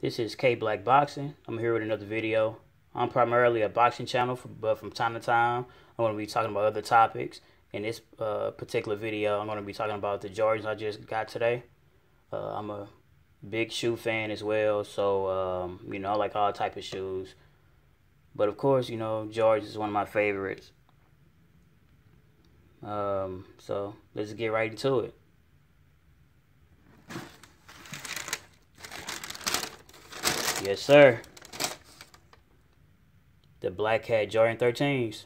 This is K Black Boxing. I'm here with another video. I'm primarily a boxing channel, but from time to time, I'm going to be talking about other topics. In this uh, particular video, I'm going to be talking about the Jordans I just got today. Uh, I'm a big shoe fan as well, so um, you know I like all type of shoes. But of course, you know Jordans is one of my favorites. Um, so let's get right into it. Yes, sir. The Black Cat Jordan 13s.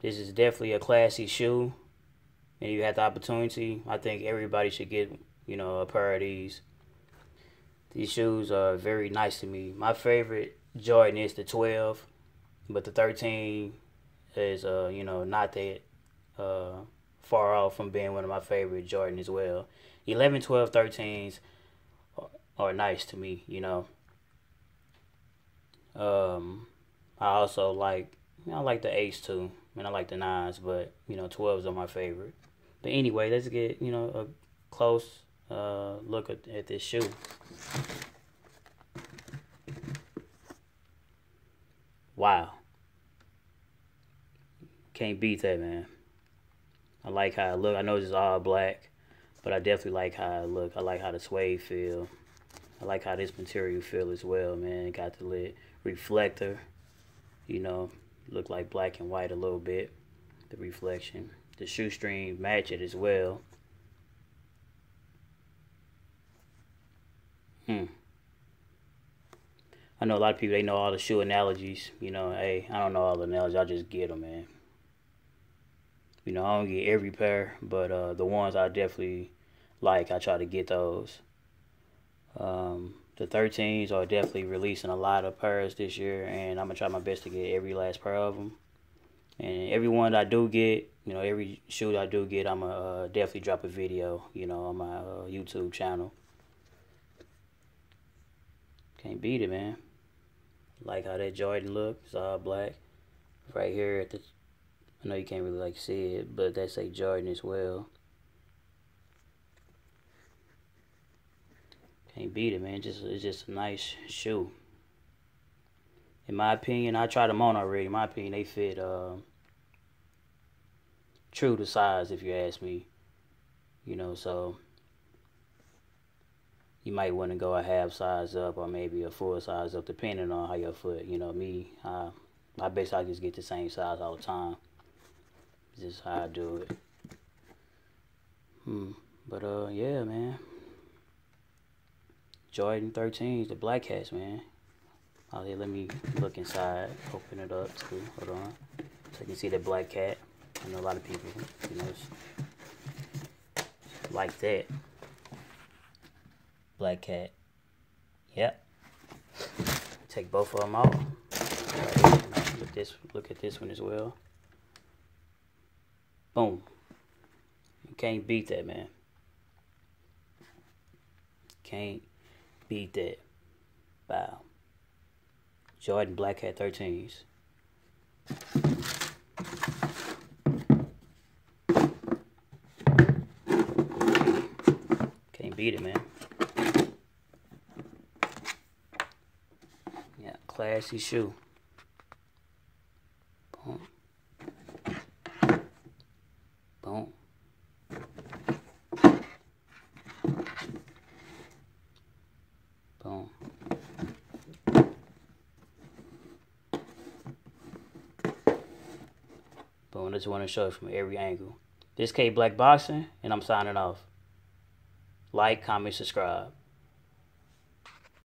This is definitely a classy shoe. And you have the opportunity, I think everybody should get, you know, a pair of these. These shoes are very nice to me. My favorite Jordan is the 12, but the 13 is, uh, you know, not that uh, far off from being one of my favorite Jordan as well. 11, 12, 13s are nice to me, you know. Um, I also like, you know, I like the eights too. and I like the nines, but you know, twelves are my favorite. But anyway, let's get you know a close uh, look at, at this shoe. Wow. Can't beat that, man. I like how it look. I know it's all black, but I definitely like how it look. I like how the suede feel. I like how this material feel as well, man. Got the lit reflector, you know, look like black and white a little bit, the reflection. The shoestring match it as well. Hmm. I know a lot of people, they know all the shoe analogies. You know, hey, I don't know all the analogies. I just get them, man. You know, I don't get every pair, but uh, the ones I definitely like, I try to get those. The 13s are definitely releasing a lot of pairs this year, and I'm gonna try my best to get every last pair of them. And every one I do get, you know, every shoe I do get, I'm gonna uh, definitely drop a video, you know, on my uh, YouTube channel. Can't beat it, man. Like how that Jordan look, it's all black. Right here at the, I know you can't really like see it, but that's a Jordan as well. Can't beat it, man. Just it's just a nice shoe. In my opinion, I tried them on already. In my opinion, they fit uh, true to size, if you ask me. You know, so you might want to go a half size up or maybe a full size up, depending on how your foot. You know, me, I, I basically just get the same size all the time. It's just how I do it. Hmm. But uh, yeah, man. Jordan 13s, the black cats, man. Oh, yeah, let me look inside, open it up too. Hold on. So you can see the black cat. I know a lot of people, you know, like that. Black cat. Yep. Take both of them. Right, look this. Look at this one as well. Boom. You can't beat that, man. Can't beat that. Wow. Jordan Black Cat 13s. Can't beat it, man. Yeah, classy shoe. Boom. Boom. Boom. Just want to show it from every angle. This K Black Boxing, and I'm signing off. Like, comment, subscribe.